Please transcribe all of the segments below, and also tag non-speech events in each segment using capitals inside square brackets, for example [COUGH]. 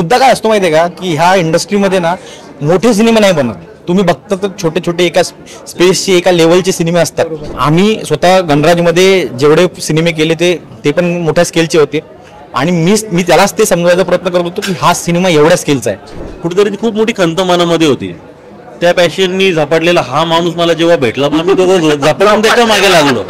मुद्दा काय असतो माहितीये का? की ह्या इंडस्ट्रीमध्ये ना मोठे सिनेमे नाही बनत. तुम्ही बघता तर छोटे छोटे एका स्पेसचे एका लेवलचे सिनेमे असतात. आम्ही स्वतः गणराजमध्ये जेवढे सिनेमे केले ते ते पण मोठ्या स्केलचे होते. आणि मी मी त्यालाच ते समजायचा प्रयत्न करत होतो की हा सिनेमा एवढ्या स्केलचा आहे. कुठेतरी ती खूप मोठी खंत मनामध्ये होती. त्या पॅशननी झपाटलेला हा माणूस मला जेव्हा भेटला मग मी झपाटून त्याच्यामागे लागलो.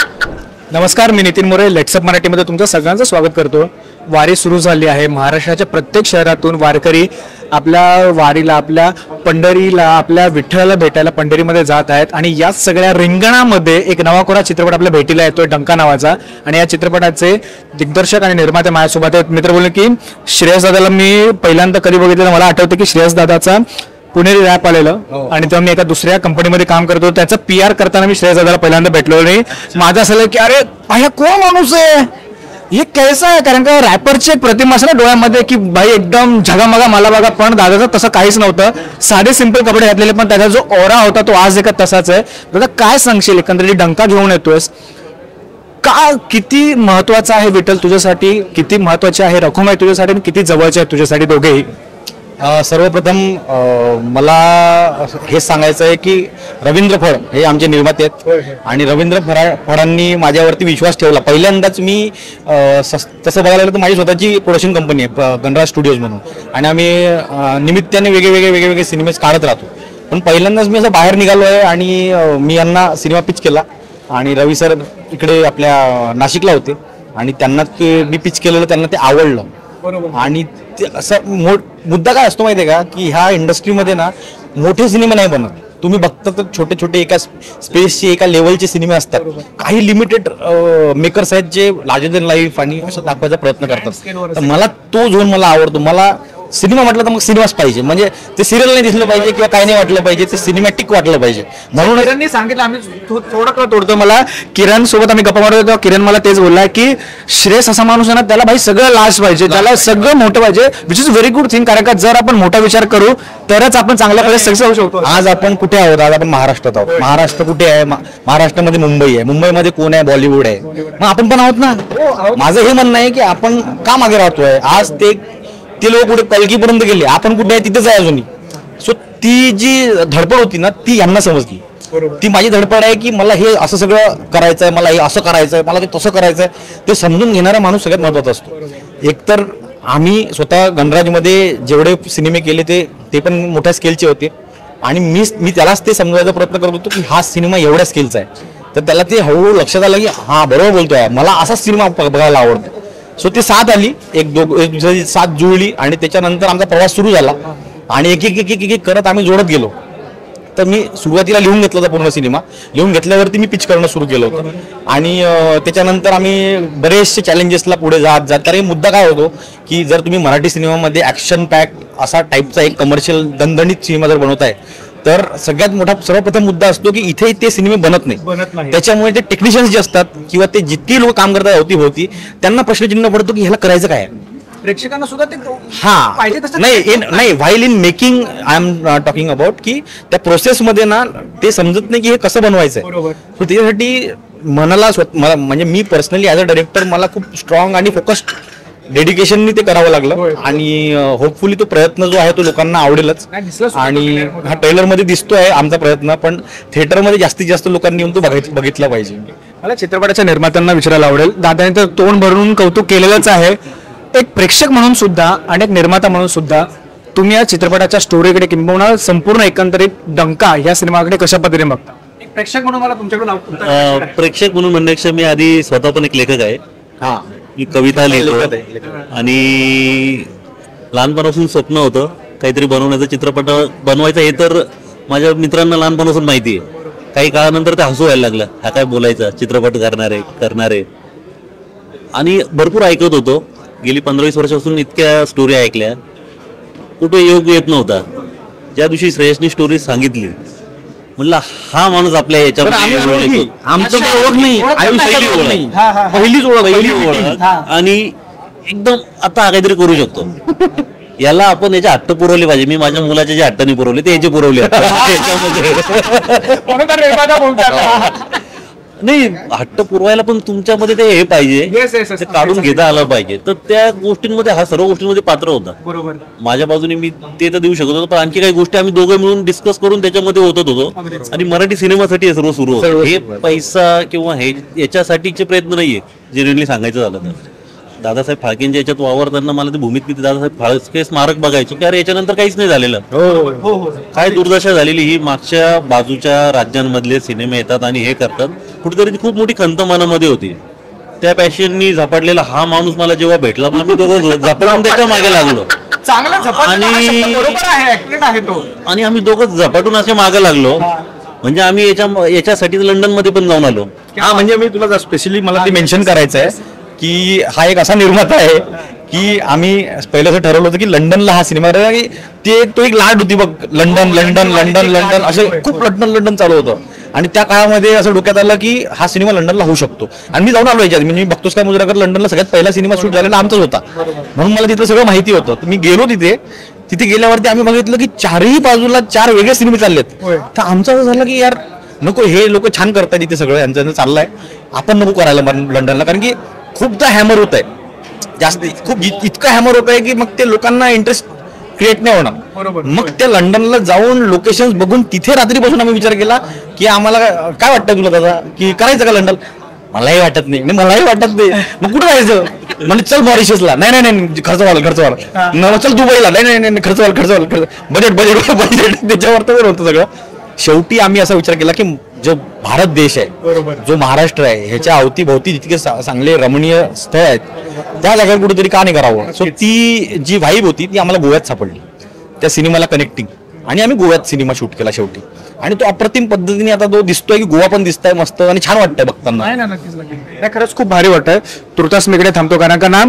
नमस्कार मी नितीन मोरे. लेट्सअप मराठीमध्ये तुमचं सगळ्यांचं स्वागत करतो. वारी सुरू झाली आहे. महाराष्ट्राच्या प्रत्येक शहरातून वारकरी आपल्या वारीला आपल्या पंढरीला आपल्या विठ्ठलाला भेटायला पंढरीमध्ये जात आहेत. आणि याच सगळ्या रिंगणामध्ये एक नवाकोरा चित्रपट आपल्या भेटीला येतोय डंका नावाचा. आणि या चित्रपटाचे दिग्दर्शक आणि निर्माते माझ्यासोबत आहेत. मित्र बोलले की श्रेयस दादाला मी पहिल्यांदा कधी बघितलं मला आठवतं की श्रेयस दादाचा पुणेरी रॅप आलेलं. आणि तेव्हा मी एका दुसऱ्या कंपनीमध्ये काम करतो त्याचं पी आर करताना मी श्रेयस दादाला पहिल्यांदा भेटलो. आणि माझं असं की अरे हा कोण माणूस आहे? हे कैसा आहे? कारण का रॅपरची एक प्रतिमा असते ना डोळ्यामध्ये की भाई एकदम झगामगा मला बघा पण दादाचं तसं काहीच नव्हतं. साधे सिंपल कपडे घातलेले पण त्याचा जो ओरा होता तो आज एका तसाच आहे. दादा काय सांगशील? एकंदरीत डंका घेऊन येतोयस. का किती महत्वाचं आहे विठ्ठल तुझ्यासाठी? किती महत्त्वाचे आहे रखुमाई तुझ्यासाठी आणि किती जवळचे आहे तुझ्यासाठी दोघेही? सर्वप्रथम मला हे सांगायचं आहे की रवींद्र फड हे आमचे निर्माते आहेत. आणि रवींद्र फरा फडांनी माझ्यावरती विश्वास ठेवला. पहिल्यांदाच मी तसं बघायला गेलं तर माझी स्वतःची प्रोडक्शन कंपनी आहे गणराज स्टुडिओज म्हणून. आणि आम्ही निमित्ताने वेगळे वेगळे वेगळे वेगळे सिनेमेस काढत राहतो. पण पहिल्यांदाच मी असं बाहेर निघालो आहे आणि मी यांना सिनेमा पिच केला. आणि रवी सर इकडे आपल्या नाशिकला होते. आणि त्यांना ते मी पिच केलेलं त्यांना ते आवडलं. आणि ते असं मो मुद्दा काय असतो माहितीये का? की ह्या इंडस्ट्रीमध्ये ना मोठे सिनेमे नाही बनत. तुम्ही बघता तर छोटे छोटे एका स्पेसचे एका लेवलचे सिनेमे असतात. काही लिमिटेड मेकर्स आहेत जे लार्जर दॅन लाईफ आणि असं दाखवायचा प्रयत्न करतात. तर मला तो झोन मला आवडतो. मला सिनेमा म्हटलं तर मग सिनेमाच पाहिजे. म्हणजे ते सिरियल नाही दिसलं पाहिजे किंवा काही नाही वाटलं पाहिजे ते सिनेमॅटिक वाटलं पाहिजे. म्हणून किरणनी सांगितलं आम्ही थो- थोडं का तोडतो मला? किरण सोबत आम्ही गप्पा मारत होतो. किरण मला तेच बोलला की श्रेयस असा माणूस आहे ना त्याला भाई सगळं लास्ट पाहिजे. त्याला सगळं मोठं पाहिजे which is very good thing कारण का जर आपण मोठा विचार करू तरच आपण चांगल्या प्रकारे सक्सेस होऊ शकतो. आज आपण कुठे आहोत? आज आपण महाराष्ट्रात आहोत. महाराष्ट्र कुठे आहे? मा- महाराष्ट्रामध्ये मुंबई आहे. मुंबईमध्ये कोण आहे? बॉलिवूड आहे. मग आपण पण आहोत ना? माझं हे म्हणणं आहे की आपण का मागे राहतोय? आज ते ते लोक कुठे कलकीपर्यंत गेले. आपण कुठे आहे तिथेच आहे अजूनही. सो ती जी धडपड होती ना ती यांना समजली. ती माझी धडपड आहे की मला हे असं सगळं करायचं आहे मला हे असं करायचं आहे मला ते तसं करायचं आहे ते समजून घेणारा माणूस सगळ्यात महत्त्वाचा असतो. एकतर आम्ही स्वतः गणराजमध्ये जेवढे सिनेमे केले ते ते पण मोठ्या स्केलचे होते. आणि मी मी त्यालाच ते समजायचा प्रयत्न करत होतो की हा सिनेमा एवढ्या स्केलचा आहे. तर त्याला ते हळूहळू लक्षात आलं की हा बरोबर बोलतोय. मला असाच सिनेमा बघायला आवडतो. सो ती साथ आली एक दोघ एक दुसऱ्याची साथ जुळली आणि त्याच्यानंतर आमचा प्रवास सुरू झाला. आणि एक एक एक एक एक करत आम्ही जोडत गेलो. तर मी सुरुवातीला लिहून घेतला होता पूर्ण सिनेमा. लिहून घेतल्यावरती मी पिच करणं सुरू केलं होतं. आणि त्याच्यानंतर आम्ही बरेचसे चॅलेंजेसला पुढे जात जात. कारण मुद्दा काय होतो की जर तुम्ही मराठी सिनेमामध्ये ॲक्शन पॅक असा टाईपचा एक कमर्शियल दणदणीत सिनेमा जर बनवताय तर सगळ्यात मोठा सर्वप्रथम मुद्दा असतो की इथे ते सिनेमे बनत नाही बनत नाही. त्याच्यामुळे ते टेक्निशियन्स जे असतात किंवा ते जितकी लोक काम करतात होती होती त्यांना प्रश्नचिन्ह पडतो की ह्याला करायचं काय? प्रेक्षकांना सुद्धा ते हा नाही नाही while in making I am talking about की त्या प्रोसेस मध्ये ना ते समजत नाही की हे कसं बनवायचं. आहे त्याच्यासाठी मनाला स्वत- म्हणजे मी पर्सनली ॲज अ डायरेक्टर मला खूप स्ट्रॉंग आणि फोकस्ड डेडिकेशननी ते करावं लागलं. आणि होपफुली तो प्रयत्न जो आहे तो लोकांना आवडेलच. आणि. हा ट्रेलरमध्ये दिसतोय आमचा प्रयत्न पण थिएटरमध्ये जास्तीत जास्त लोकांनी येऊन तो बघित- बघितला पाहिजे. मला चित्रपटाच्या निर्मात्यांना विचारायला आवडेल. दादाने तर तोंड भरून कौतुक केलेलंच आहे. एक प्रेक्षक म्हणून सुद्धा आणि एक निर्माता म्हणून सुद्धा तुम्ही या चित्रपटाच्या स्टोरीकडे किंबहुना संपूर्ण एकंदरीत डंका या सिनेमाकडे कशा पद्धतीने बघता? एक प्रेक्षक म्हणून मला तुमच्याकडून प्रेक्षक म्हणून म्हणण्यापेक्षा मी आधी स्वतः पण एक लेखक आहे. हा. मी कविता लिहितो आहे. आणि लहानपणापासून स्वप्न होतं काहीतरी बनवण्याचं चित्रपट बनवायचं हे तर माझ्या मित्रांना लहानपणापासून माहिती आहे. काही काळानंतर ते हसू व्हायला लागलं. हा काय बोलायचं? चित्रपट करणारे करणारे. आणि भरपूर ऐकत होतो. गेली पंधरा वीस वर्षापासून इतक्या स्टोरी ऐकल्या. कुठे योग येत नव्हता. ज्या दिवशी श्रेयसनी स्टोरी सांगितली म्हणलं हा माणूस आपल्या ओळखी. आमचं काही ओळख नाही आयुष्याची पहिली ओळख. नाही हा, हा, हा. पहिलीच ओळख पहिली ओळख आणि एकदम आता हा काहीतरी करू शकतो याला आपण याचे हट्ट पुरवले पाहिजे मी माझ्या मुलाचे जे हट्टाने पुरवले ते याचे पुरवले. नाही हट्ट पुरवायला पण तुमच्यामध्ये ते हे पाहिजे. ते काढून घेता आलं पाहिजे. तर त्या गोष्टींमध्ये हा सर्व गोष्टींमध्ये पात्र होता. बरोबर. माझ्या बाजूने मी ते तर देऊ शकत होतो पण आणखी काही गोष्टी आम्ही दोघं मिळून डिस्कस करून त्याच्यामध्ये होत. होतो आणि मराठी सिनेमासाठी हे सर्व सुरू होतं. हे पैसा किंवा हे याच्यासाठीचे प्रयत्न नाहीये जेन्युनली सांगायचं झालं तर. दादासाहेब फाळकेंच्या याच्यात वावरताना मला ते भूमीत किती दादासाहेब फाळके स्मारक बघायचो. की अरे याच्यानंतर काहीच नाही झालेलं. हो हो. काय दुर्दशा झालेली ही मागच्या बाजूच्या राज्यांमधले सिनेमे येतात आणि हे करतात. कुठेतरी ती खूप मोठी खंत मनामध्ये होती. त्या पॅशननी झपाटलेला हा माणूस मला जेव्हा भेटला मग आम्ही दोघं झपाटून [LAUGHS] त्याच्यामागे लागलो. आणि- तो. आणि आम्ही दोघं झपाटून असे मागे लागलो. म्हणजे आम्ही याच्या याच्यासाठी लंडनमध्ये पण जाऊन आलो. हा म्हणजे मी तुला स्पेशली मला ते मेन्शन करायचं आहे की हा एक असा निर्माता आहे की आम्ही पहिलं असं ठरवलं होतं की लंडनला हा सिनेमा की ते तो एक लाट होती बघ. लंडन लंडन लंडन लंडन असे खूप लंडन लंडन चालू होतं. आणि त्या काळामध्ये असं डोक्यात आलं की हा सिनेमा लंडनला होऊ शकतो. आणि मी जाऊन आलो याच्यात म्हणजे मी बघतोस काय मुजराकर लंडनला सगळ्यात पहिला सिनेमा शूट झालेला आमचाच होता. म्हणून मला तिथलं सगळं माहिती होतं. तर मी गेलो तिथे. तिथे गेल्यावरती आम्ही बघितलं की चारही बाजूला चार वेगळे सिनेमे चाललेत. तर आमचं असं झालं की यार नको हे लोक छान करतायत इथे सगळं. यांचं चाललंय. आपण नको करायला लंडनला. कारण की खूपदा हॅमर होत आहे जास्त खूप इत- इतकं हॅमर होत आहे की मग ते लोकांना इंटरेस्ट क्रिएट नाही होणार. मग त्या लंडनला जाऊन लोकेशन बघून तिथे रात्रीपासून आम्ही विचार केला की आम्हाला काय- वाटतं तुला दादा की करायचं का लंडन मलाही वाटत नाही नाही, मलाही वाटत नाही मग कुठं जायचं म्हणजे चल मॉरिशसला नाही नाही नाही खर्च व्हाल खर्च व्हाल चल दुबईला नाही नाही नाही खर्च व्हाल खर्च व्हाल खर्च बजेट बजेट बजेट त्याच्यावर तर होतं सगळं शेवटी आम्ही असा विचार केला की जो भारत देश आहे. जो महाराष्ट्र आहे ह्याच्या अवतीभोवती जितके चांगले रमणीय स्थळ आहेत त्या जागेवर कुठेतरी का नाही करावं? सो ती जी व्हाईब होती ती आम्हाला गोव्यात सापडली. त्या सिनेमाला कनेक्टिंग आणि आम्ही गोव्यात सिनेमा शूट केला शेवटी. आणि तो अप्रतिम पद्धतीने आता तो दिसतोय की गोवा पण दिसतंय मस्त आणि छान वाटतंय बघताना. नाही ना नक्कीच नक्कीच. नाही खरंच खूप भारी वाटतंय. तुर्तास मी इकडे थांबतो कारण का ना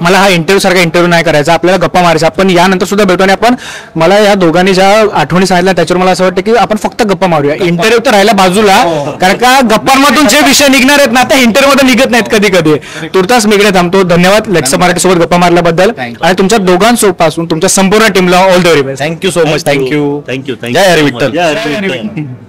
मला हा इंटरव्ह्यू सारखा इंटरव्ह्यू नाही करायचा. आपल्याला गप्पा मारायचा. आपण यानंतर सुद्धा भेटू आणि आपण मला या दोघांनी ज्या आठवणी सांगितल्या त्याच्यावर मला असं वाटतं की आपण फक्त गप्पा मारूया. इंटरव्ह्यू तर राहिला बाजूला कारण का गप्पांमधून जे विषय निघणार आहेत ना त्या इंटरव्ह्यू मध्ये निघत नाहीत कधी कधी तुर्तास मी इकडे थांबतो. धन्यवाद लेक्सा मराठी सोबत गप्पा मारल्याबद्दल. आणि तुमच्या दोघांसोपासून तुमच्या संपूर्ण टीमला all the very best thank you so much thank you thank you जय हरी विठ्ठल जय हरी विठ्ठल